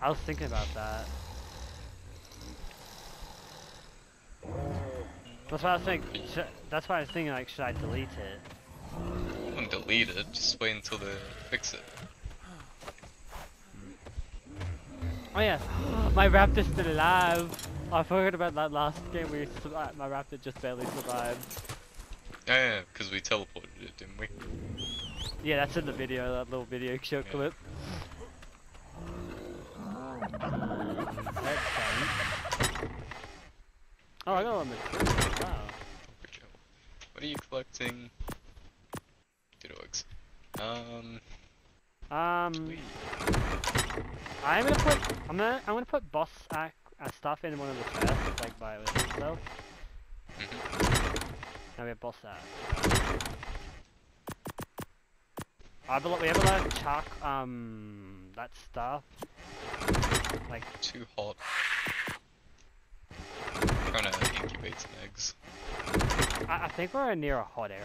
I was thinking about that. That's why I was thinking. That's why I was thinking like, should I delete it? I wouldn't delete it, just wait until they fix it. Oh yeah, my raptor's still alive. Oh, I forgot about that last game. We uh, my raptor just barely survived. Yeah, yeah, because we teleported it, didn't we? Yeah, that's in the video. That little video show Yeah. clip. That's fun. Oh, I got one. Wow. What are you collecting? Dogs. Um, Um. I'm gonna put. I'm gonna. I'm gonna put boss uh, stuff in one of the chests, like by with itself. Mhm. Now we have boss act. I believe we have a lot of chuck um that stuff. Like Too hot. Trying to incubate some eggs. I, I think we're near a hot area.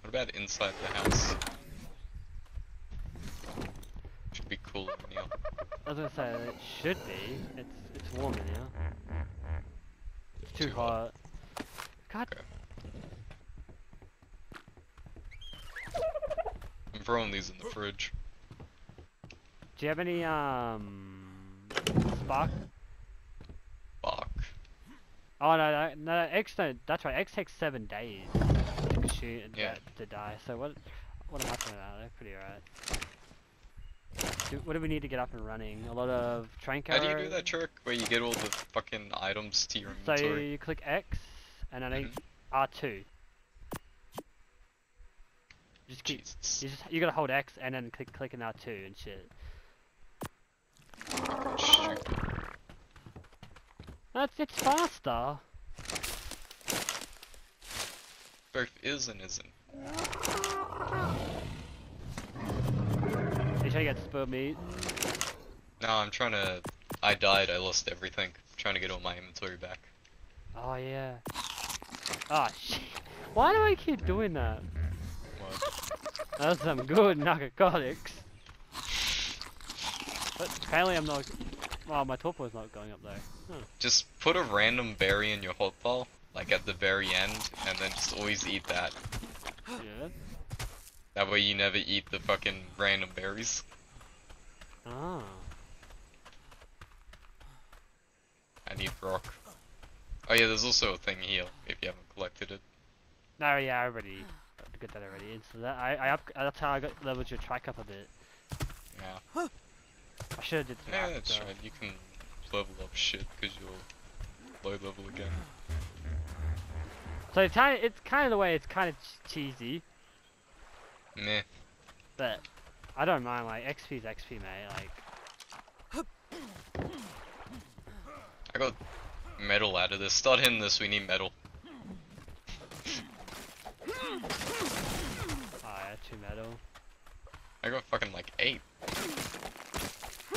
What about inside the house? Should be cooler in here. I was gonna say it should be. It's it's warm in here. It's too, Too hot. hot. God, Okay. I'm throwing these in the fridge. do you have any um spark? Oh no, no, no, X no, that's right. X takes seven days to shoot and Yeah. to die. So what? What am I talking about? They're pretty alright. What do we need to get up and running? A lot of train How do you do that trick where you get all the fucking items to your So you click X, and I think Mhm. R2. Just keep. Jesus. You just you gotta hold X and then click clicking R2 and shit. That's it's faster. Both is and isn't. You try to get spur meat. No, I'm trying to. I died. I lost everything. trying to get all my inventory back. Oh yeah. Oh shit. Why do I keep doing that? What? That's some good narcotics. But apparently I'm not. Well, my torpo's not going up there. Huh. Just put a random berry in your hotbar, like at the very end, and then just always eat that. Yeah. That way you never eat the fucking random berries. Ah. I need rock. Oh yeah, there's also a thing here if you haven't collected it. No, yeah, I already got that already. So that I, I up, that's how I got leveled your track up a bit. Yeah. Should have did Yeah, that's uh, right. You can level up shit because you're low level again. So it's kind of, it's kind of the way it's kind of ch- cheesy, Meh. but I don't mind. Like XP's XP, mate. Like I got metal out of this. Start hitting this. We need metal. oh yeah, two metal. I got fucking like eight. I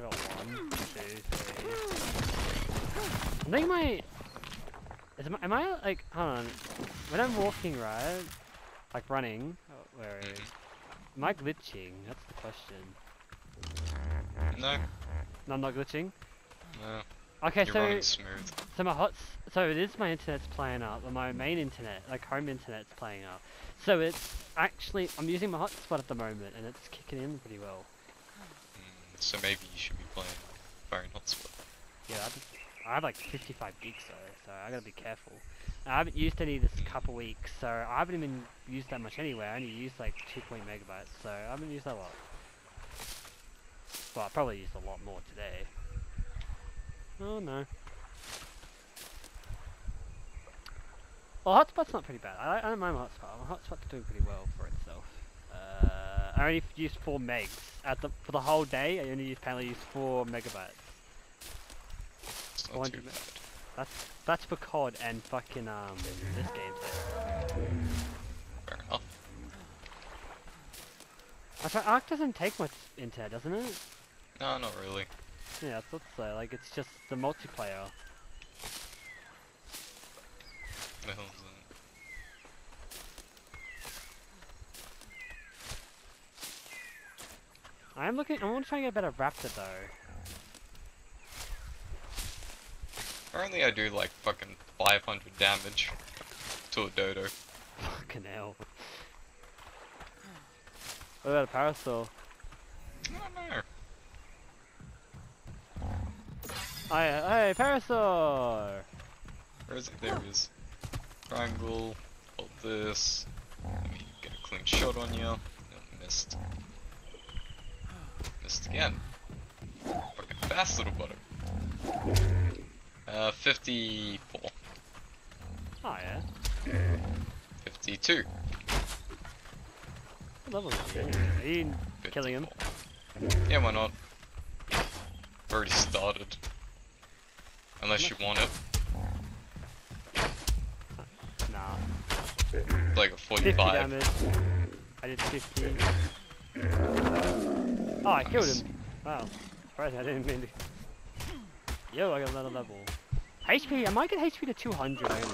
got one, two, three. I think my is my, am I like hold on when I'm walking right, like running. Oh, where is? Am I glitching? That's the question. No, No, I'm not glitching. no. Okay, You're so so my hot so it is my internet's playing up, and my main internet, like home internet's playing up. So it's actually I'm using my hotspot at the moment, and it's kicking in pretty well. Mm, so maybe you should be playing and Hotspot. Yeah, I have like 55 gigs though, so I gotta be careful. I haven't used any this couple weeks, so I haven't even used that much anyway. I only used like 2.0 megabytes, so I haven't used that a lot. Well, I probably used a lot more today. Oh no. Well, hotspot's not pretty bad. I, I don't mind my hotspot. My hotspot's doing pretty well for itself. Uh, I only used four megs at the for the whole day. I only used apparently used four megabytes. It's not too bad. That's that's for COD and fucking um this game. Fair enough. I thought Ark doesn't take much internet, doesn't it? No, not really. Yeah, that's what so. Like, it's just the multiplayer. I'm looking. I want to try and get a better raptor though. Apparently, I do like fucking 500 damage to a dodo. Fucking hell. What about a Parasaur? I don't know. Hey, hey, Parasaur! Where is it? There it is. Triangle. Hold this. Let me get a clean shot on you. No, missed. Missed again. Fucking fast little butter. Uh, 54. Oh yeah. 52. What level is he? Are you killing him? Yeah, why not? Already started. Unless you want it. Nah. Like a 45. I did 50. Oh, I killed him. Wow. Surprised I didn't mean to. Yo, I got another level. HP, I might get HP to 200 only.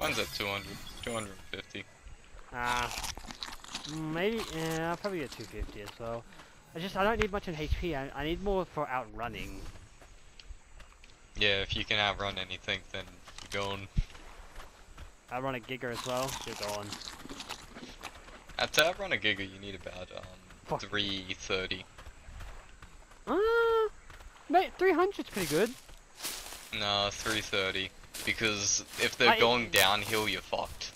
Mine's at 200. 250. Ah. maybe, yeah, I'll probably get 250 as well. I just, I don't need much in HP, I, I need more for outrunning. Yeah, if you can outrun anything, then you're going. I run a Giga as well, you're gone. At to outrun a Giga, you need about um Fuck. 330. Uh, mate, 300's pretty good. No, 330. Because if they're I- going downhill, you're fucked.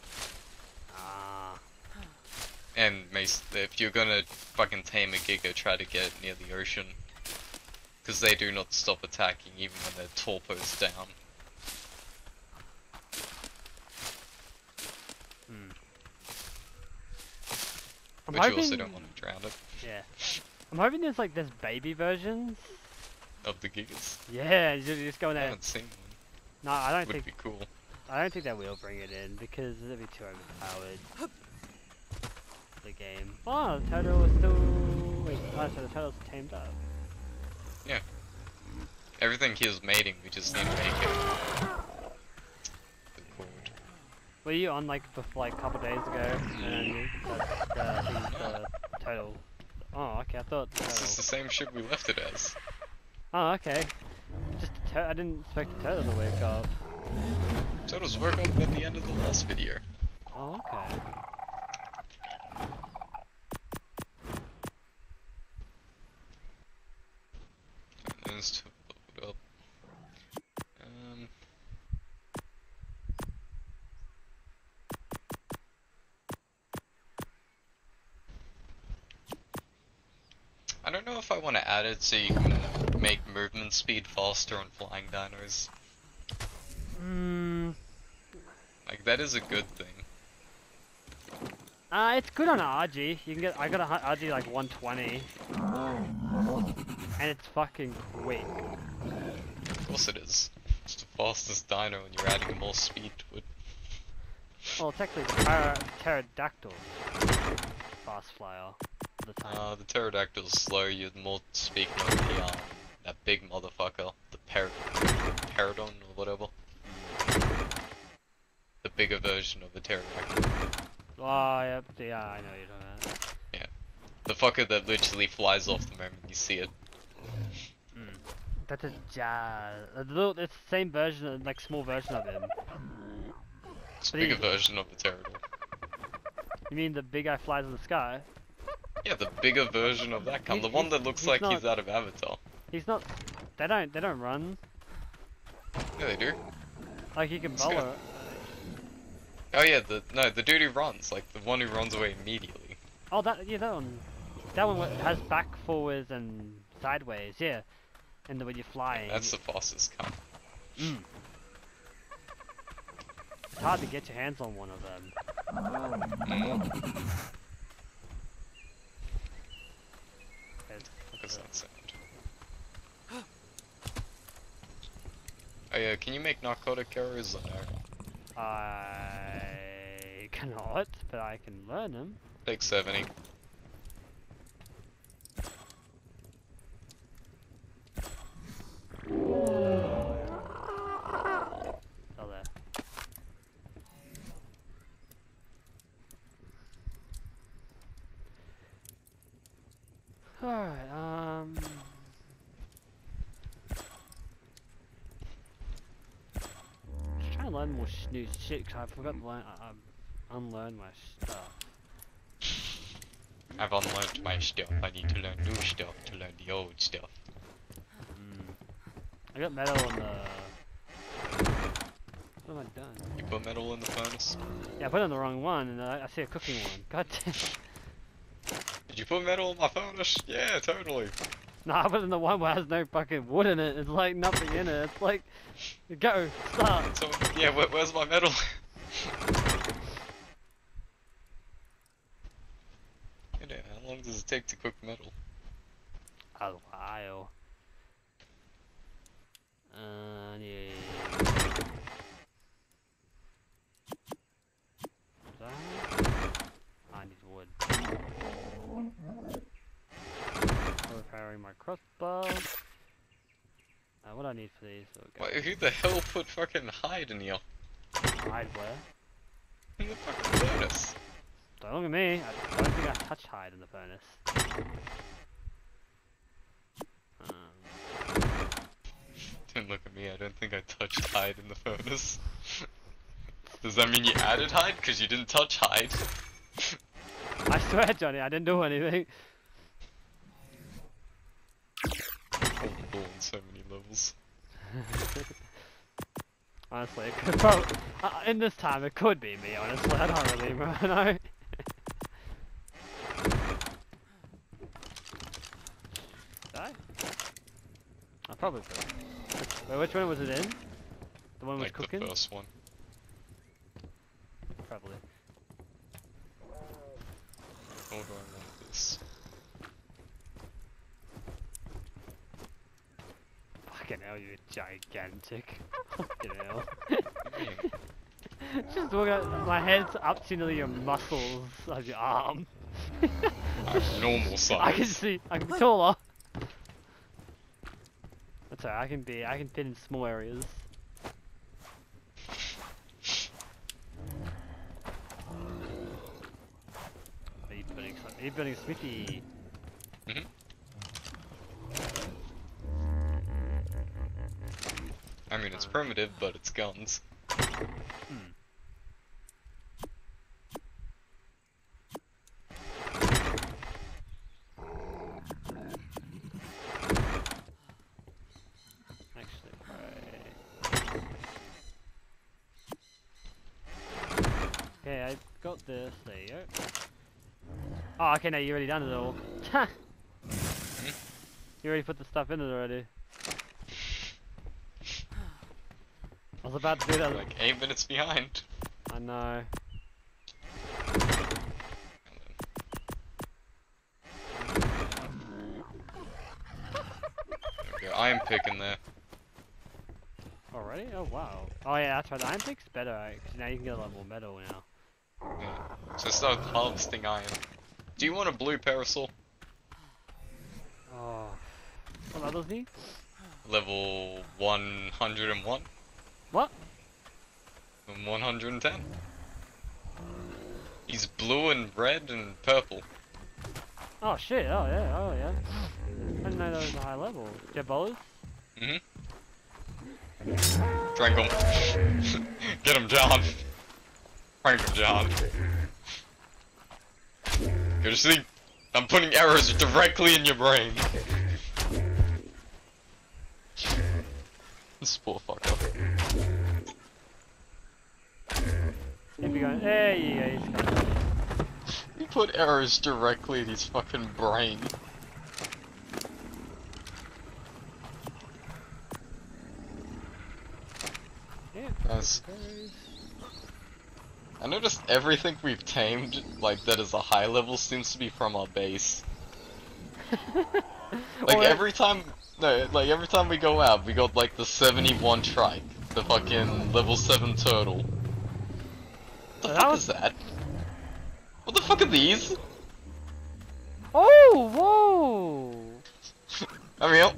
Ah. And Mace, if you're gonna fucking tame a Giga, try to get near the ocean. Because they do not stop attacking even when their torpo's down. Hmm. I'm hoping, you also don't want to drown it. yeah. I'm hoping there's like there's baby versions. Of the Gigas. Yeah, you just go in I there. haven't seen one. No, I don't Would think be cool. I don't think they will bring it in because it'd be too overpowered. The game. Oh, the turtle is still. Wait, oh, so the turtle's tamed up. Everything here's mating, we just need to make it. Were you on like before, like a couple days ago? And mm. you, uh, the, the, the turtle. Oh, okay. I thought the This is the same ship we left it as. Oh, okay. Just the I didn't expect the turtle to wake up. Turtles work up at the end of the last video. Oh, okay. Let's to load up. Um, I don't know if I want to add it so you can make movement speed faster on flying dinos. Hmm. Like that is a good thing. Uh, it's good on RG. You can get. I got a RG like 120, and it's fucking quick. Of course it is. It's the fastest dino and you're adding more speed to it. Well, technically, the pterodactyl fast flyer. The time. Uh, the pterodactyl's slow, you're more speaking of the, um, that big motherfucker, the par- Paradon or whatever. The bigger version of the pterodactyl. oh, yep. Yeah, I know you're talking about. The fucker that literally flies off the moment you see it. That's a jazz. A little. It's the same version, like small version of him. It's a bigger version of the pterodon. You mean the big guy flies in the sky? Yeah, the bigger version of that kind. The one that looks he's like not- he's out of Avatar. He's not. They don't. They don't run. Yeah, they do. Like he can This guy- bowl it. Oh yeah, the no, the dude who runs, like the one who runs away immediately. Oh, that yeah, that one. That one has back, forwards, and sideways. Yeah. And the, when you're flying, That's the fastest kind. Mm. It's hard to get your hands on one of them. Mm. It's- What does that sound? Oh yeah, can you make narcotic arrows or uh, no? a- I cannot, but I can learn them. Take 70. Oh, there. Alright, um... Just trying to learn more sh new shit, cause I forgot to learn, uh, um, unlearn my stuff. I've unlearned my stuff. I need to learn new stuff to learn the old stuff. Mm. I got metal in the... What have I done? You put metal in the furnace? Yeah, I put in the wrong one, and I, I see a cooking one. God damn. Did you put metal in my furnace? Yeah, totally. No, I put in the one where has no fucking wood in it. It's like nothing in it. It's like, go, start. So, yeah, where, where's my metal? How long does it take to cook metal? A while. Uh, yeah. That? I need wood. Repairing my crossbow. Uh, what do I need for these? Okay. Wait, who the hell put fucking hide in here? Hide where? In the fucking furnace. Don't look at me. I don't think I touched hide in the furnace. Um, Don't look at me, I don't think I touched hide in the furnace. Does that mean you added hide? Because you didn't touch hide. I swear, Johnny, I didn't do anything. Horrible on so many levels. honestly, it could probably, uh, in this time, it could be me. Honestly, I don't really know. Die? I probably could. Wait, which one was it in? The one with Like cooking? the first one. Probably. Or do I want this? Fucking hell, you're gigantic. Fucking hell. Just look at my head's up to nearly your muscles of your arm. I'm normal size. I can see. I can be taller. That's alright. I can be. I can fit in small areas. Are you building something? Are you building a smithy? Mhm. I mean, it's primitive, but it's guns. Okay, I got this. There you go. Oh, okay, now you already done it all. you already put the stuff in it already. Was about to do that. Like eight minutes behind. I know. Iron pick in there. Already? Oh wow. Oh yeah, that's right. The iron pick's better because now you can get a lot more metal now. Yeah. So start harvesting iron. Do you want a blue Parasaur? Oh. What others need? Level 101 What? and 110. He's blue and red and purple. Oh shit. Oh yeah. Oh yeah. I didn't know that was a high level. You have bolas? Mm-hmm. Drink him. Get him, John. Drink him, John. Go to sleep. I'm putting arrows directly in your brain. This poor fucker. If you going, you go. He's going. You put arrows directly in his fucking brain. Yeah. I noticed everything we've tamed, like that is a high level, seems to be from our base. Like every time, no, like every time we go out, we got like the 71 trike, the fucking level 7 turtle. What the fuck is that? What the fuck are these? Oh, whoa! I mean,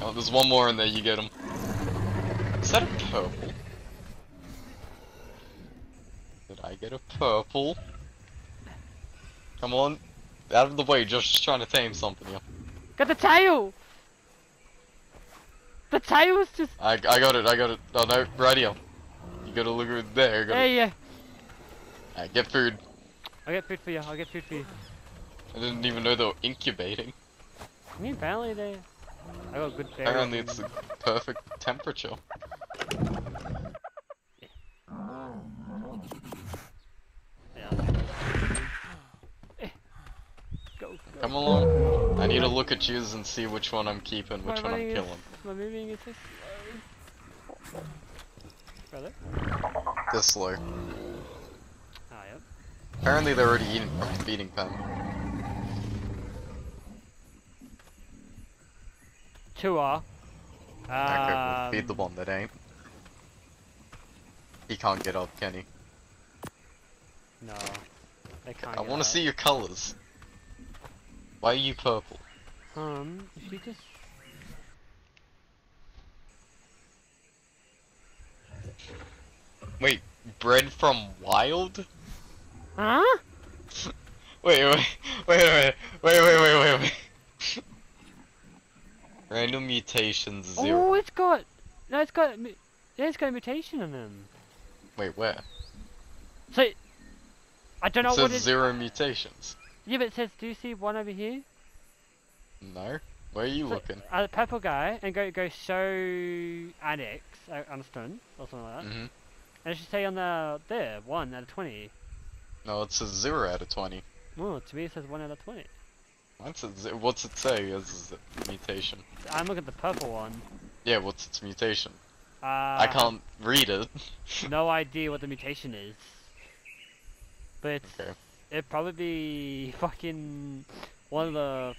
oh, there's one more in there. You get him. Is that a purple? Did I get a purple? Come on, out of the way, Josh trying to tame something here. Got the tail! The tail was just. I, I got it, I got it. Oh no, right here. You gotta look at there. Got Yeah, yeah. Alright, get food. I'll get food for you. I'll get food for you. I didn't even know they were incubating. I mean, apparently they. I got good berries. Apparently it's the perfect temperature. Yeah. Go, go. Come along. I need to look at yours and see which one I'm keeping, which one I'm running is- killing. My moving is so slow. Brother? This slow. Ah, yep. Apparently they're already eating from the feeding pen. Two are. Okay, we'll feed the one that ain't. He can't get up, can he? No. They can't I want to see your colors. Why are you purple? Um, if you just. Wait, bred from wild? Huh? Wait, wait, wait, wait, wait, wait, wait, wait, wait. Random mutations zero. Oh, it's got. No, it's got. Yeah, it's got a mutation in them. Wait, where? So. I don't know it what says it. zero mutations. Yeah, but it says. Do you see one over here? No. Where are you So, looking? Uh, the purple guy, and go go show annex uh, on stone or something like that. Mm-hmm. And it should say on the there one out of twenty. No, it says zero out of twenty. Oh, to me it says one out of twenty. What's it, what's it say as mutation? I'm looking at the purple one. Yeah, what's its mutation? Uh, I can't read it. No idea what the mutation is. But it's, Okay. it'd probably be fucking one of the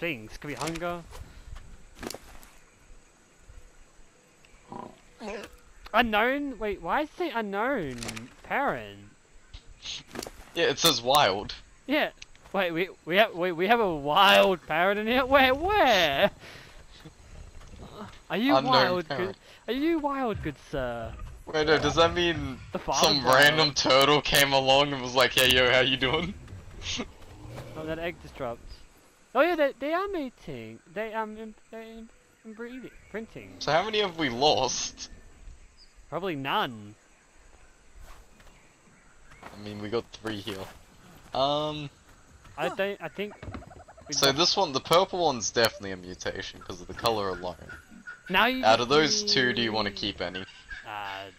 things. Could be hunger. Unknown? Wait, why is it unknown parent? Yeah, it says wild. Yeah. Wait, we we have wait, we have a wild parrot in here. Where where? Are you Unknown wild? Good, are you wild, good sir? Wait, no, does that mean The some wild. random turtle came along and was like, hey yo, how you doing? Oh, that egg just dropped. Oh yeah, they they are mating. They um they im- breeding, printing. So how many have we lost? Probably none. I mean, we got three here. Um, I don't. I think. so don't- this one, the purple one's definitely a mutation because of the color alone. now you. Out of those two, do you want to keep any? Uh,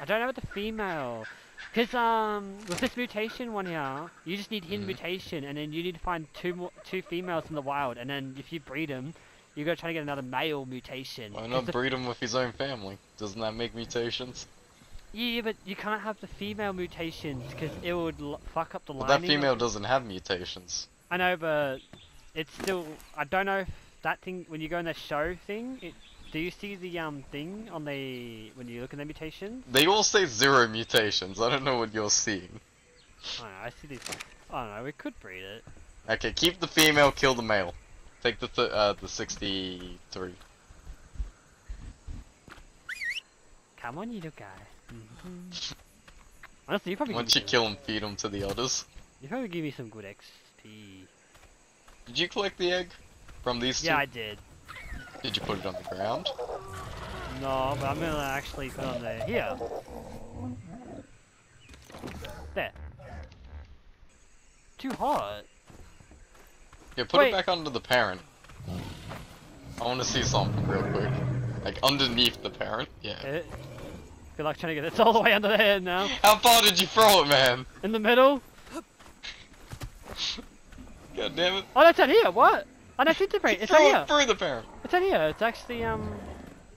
I don't know about the female. Cause um with this mutation one here, you just need hidden Mhm. mutation, and then you need to find two more two females in the wild, and then if you breed them, you gotta try to get another male mutation. Why not breed him with his own family? Doesn't that make mutations? Yeah, but you can't have the female mutations because it would l- fuck up the lining. that female doesn't have mutations. I know, but it's still. I don't know if that thing when you go in the show thing. It, do you see the um thing on the when you look at the mutations? They all say zero mutations. I don't know what you're seeing. I know. I see these. I don't know. We could breed it. Okay, keep the female, kill the male. Take the th uh the 63. Come on, you little guy. Mhm. Honestly, you probably Once you kill him, feed him to the others. you probably give me some good XP. Did you collect the egg from these Yeah, I did. Did you put it on the ground? No, but I'm gonna actually put it on the here. There. Too hot. Yeah, put Wait. it back under the parent. I want to see something real quick. Like underneath the parent. Yeah. Eh, Good luck trying to get it. It's all the way under the head now. How far did you throw it, man? In the middle. God damn it. Oh, that's out here. What? Oh, that's integrate. It's throw here. it through the parent. It's out here. It's actually um.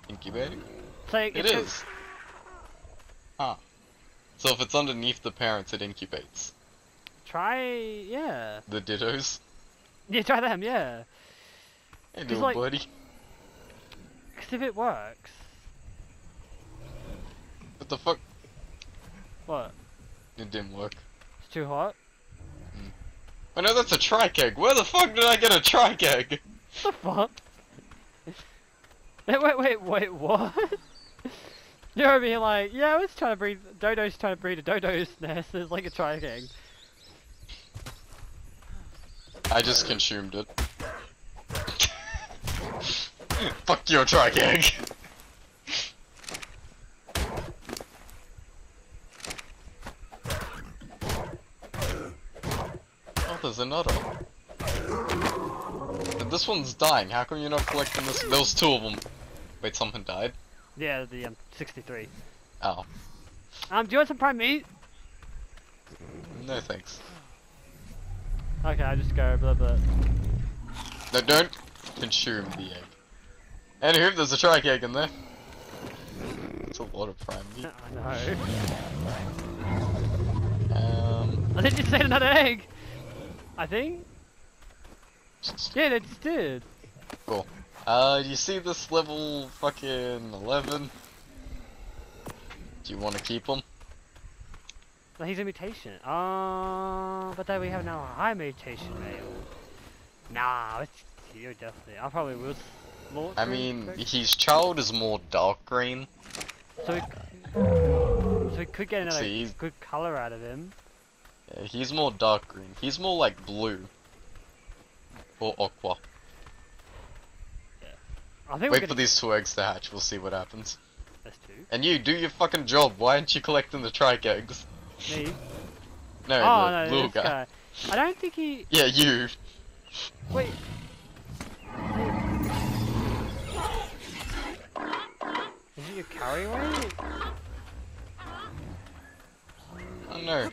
Incubating? It's like It it's a- Huh. So if it's underneath the parents, it incubates. Try yeah. The dittos. Yeah, try them. Yeah. Hey, little like- buddy. Cause if it works, What the fuck? what? It didn't work. It's too hot. Oh no, that's a trike egg. Where the fuck did I get a trike egg? The fuck? wait, wait, wait, wait. What? You're over here like, yeah, I was trying to breed. Dodo's trying to breed a Dodo's nest. It's like a try egg. I just consumed it. Fuck your trike egg. Oh, there's another. This one's dying. How come you're not collecting this? Was two of them. Wait, something died? Yeah, the um, 63. Oh, Um, do you want some prime meat? no thanks. Okay, I just go blah blah. No, don't consume the egg. Anywho, there's a trike egg in there. It's a lot of prime meat. I know. Um, I think you said another egg. I think. Yeah, they just did. Uh, you see this level fucking 11? Do you want to keep him? No, he's a mutation. Uh, but then we have now a high mutation male. Nah, it's you definitely. I probably will. slaughter I mean, quick. his child is more dark green. so we, so we could get another See, good color out of him. Yeah, he's more dark green. He's more like blue. Or aqua. I think Wait for these two eggs to hatch, we'll see what happens. That's two. And you, do your fucking job. Why aren't you collecting the trike eggs? Me. No, oh the no, little this guy. I don't think he. Yeah, you. Wait. Is it your carry weight? I don't know.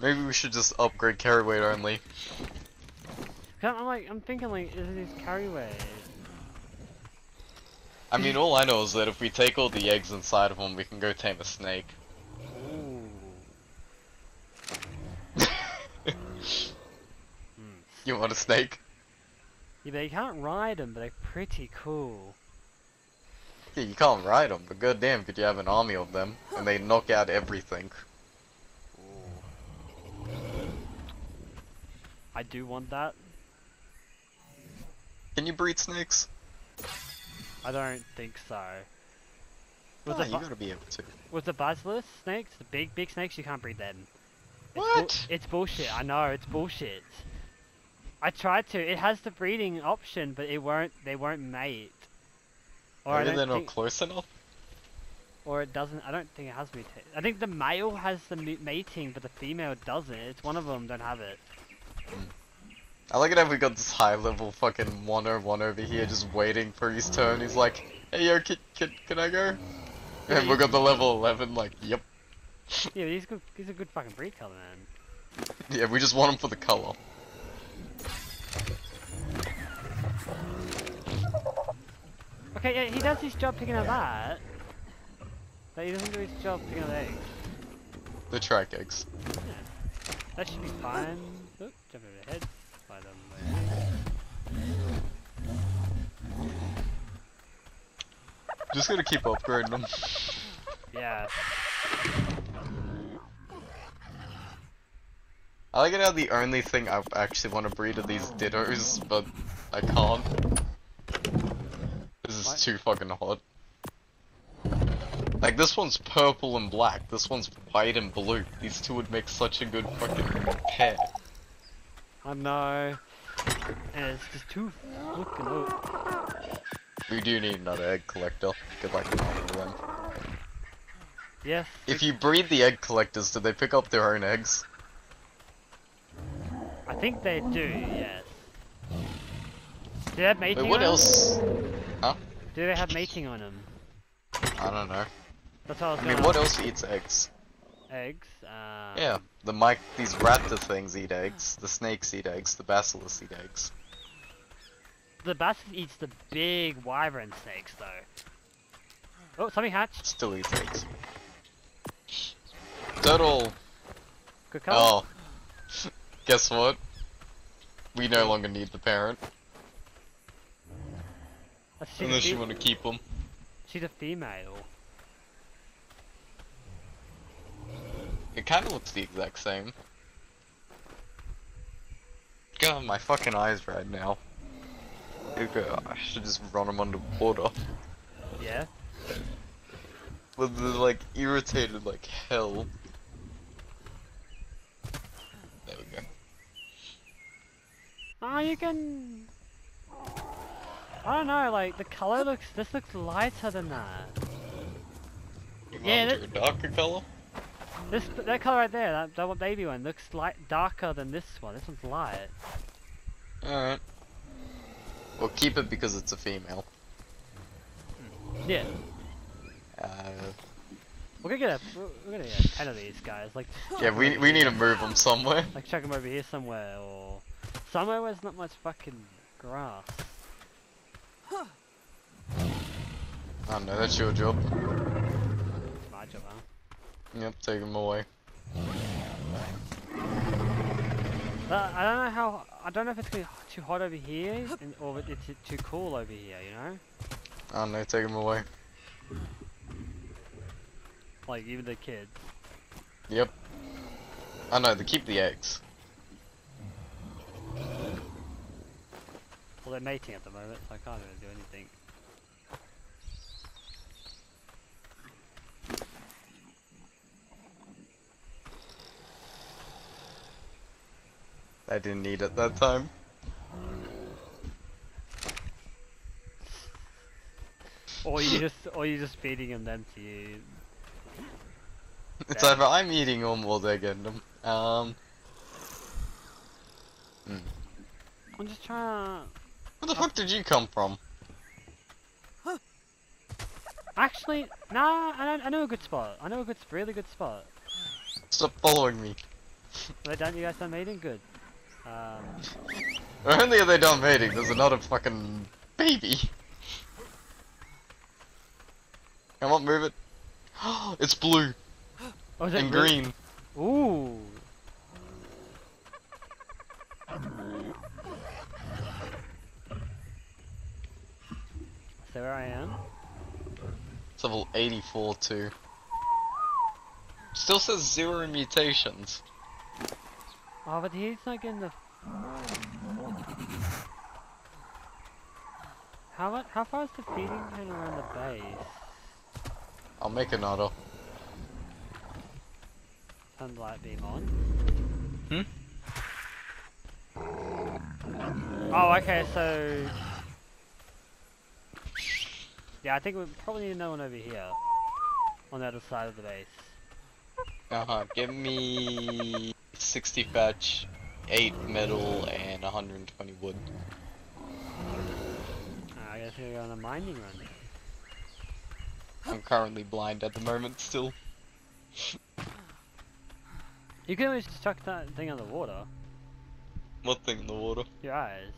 Maybe we should just upgrade carry weight only. I'm like, I'm thinking like, is this his carry weight? I mean, all I know is that if we take all the eggs inside of them, we can go tame a snake. Ooh. you want a snake? Yeah, but you can't ride them, but they're pretty cool. Yeah, you can't ride them, but goddamn, could you have an army of them? And they knock out everything. I do want that. Can you breed snakes? I don't think so. With, Oh, the, you gotta be able to. with the basilisk snakes, the big, big snakes, you can't breed them. It's What? it's bullshit. I know, it's bullshit. I tried to. It has the breeding option, but it won't. They won't mate. Or Maybe they're not close enough? or it doesn't. I don't think it has mutate. I think the male has the mating, but the female doesn't. It's one of them don't have it. Hmm. I like it how we got this high level fucking 101 over here just waiting for his turn. He's like, hey yo, can, can, can I go? Yeah, And we got the level 11, like, yep. Yeah, he's good. He's a good fucking breed color, man. Yeah, we just want him for the color. Okay, yeah, he does his job picking up that. But he doesn't do his job picking up eggs. The track eggs. That should be fine. Oop, jump over the head. By them way. Just gotta keep upgrading them. Yeah. I like it how the only thing I actually want to breed are these dittos, but I can't. This is What? too fucking hot. Like this one's purple and black, this one's white and blue. These two would make such a good fucking pair. I know. And it's just too fucking up. We do need another egg collector. Good luck of them. Yes. If you breed the egg collectors, do they pick up their own eggs? I think they do, yes. Do they have mating Wait, what on else? Do they have mating on them? I don't know. That's all I was I mean, what ask. else eats eggs? Eggs. Um, Yeah, the mic, these raptor things eat eggs. The snakes eat eggs. The basilisks eat eggs. The basilisk eats the big wyvern snakes, though. Oh, something hatched. Still eats eggs. Turtle. Good color. Oh. Guess what? We no longer need the parent. Let's see the Unless you want to keep them. She's a female. It kind of looks the exact same. God, my fucking eyes right now. Okay, I should just run them underwater. Yeah. But they're like irritated like hell. There we go. Oh, you can. I don't know. Like the color looks. This looks lighter than that. You Yeah, want to a darker color? This that color right there, that double baby one, looks light darker than this one. This one's light. Alright. Well, keep it because it's a female. Yeah. Uh, We're gonna get a we're gonna get ten of these guys. Like yeah, we, we need to move them somewhere. like chuck them over here somewhere or somewhere where there's not much fucking grass. I don't know, that's your job. It's my job, huh? Yep, take them away. I don't know how. I don't know if it's gonna be too hot over here and, or if it's too cool over here. You know, I don't know, take them away. like even the kids. Yep. I know, they keep the eggs. Well, they're mating at the moment, so I can't really do anything. I didn't need it that time. Or you just, or you just feeding them them to you. It's either I'm eating them or they're getting them. Um, I'm just trying to. where the fuck did you come from? Actually, nah. I know, I know a good spot. I know a good, really good spot. Stop following me. Are don't You guys done mating? Good. Um, only are they done mating, there's another fucking baby. Come on, move it. it's blue oh, and green. Ooh. So where I am? It's level 84 too. Still says zero mutations. Oh, but he's not getting the. How much? How far is the feeding pen around the base? I'll make another. Sunlight beam on. Hmm? Oh, okay, so. Yeah, I think we probably need another one over here. On the other side of the base. Uh huh. Give me 60 fetch, 8 metal, and 120 wood. Ah, I guess we're on a mining run. I'm currently blind at the moment still. You can always chuck that thing on the water. What thing in the water? Your eyes.